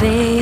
they